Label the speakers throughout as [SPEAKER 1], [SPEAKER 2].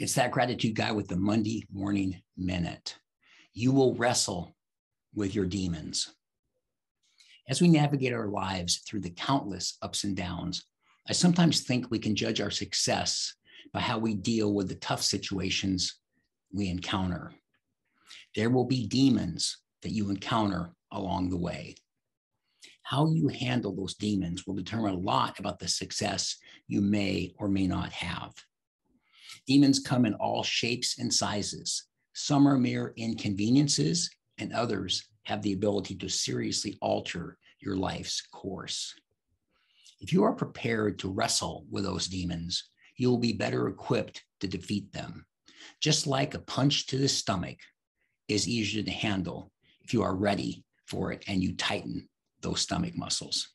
[SPEAKER 1] It's that gratitude guy with the Monday morning minute. You will wrestle with your demons. As we navigate our lives through the countless ups and downs, I sometimes think we can judge our success by how we deal with the tough situations we encounter. There will be demons that you encounter along the way. How you handle those demons will determine a lot about the success you may or may not have. Demons come in all shapes and sizes. Some are mere inconveniences, and others have the ability to seriously alter your life's course. If you are prepared to wrestle with those demons, you will be better equipped to defeat them. Just like a punch to the stomach is easier to handle if you are ready for it and you tighten those stomach muscles.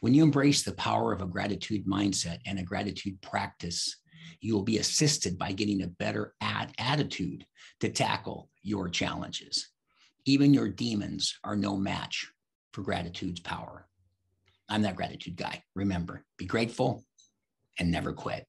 [SPEAKER 1] When you embrace the power of a gratitude mindset and a gratitude practice, you will be assisted by getting a better ad- attitude to tackle your challenges. Even your demons are no match for gratitude's power. I'm that gratitude guy. Remember, be grateful and never quit.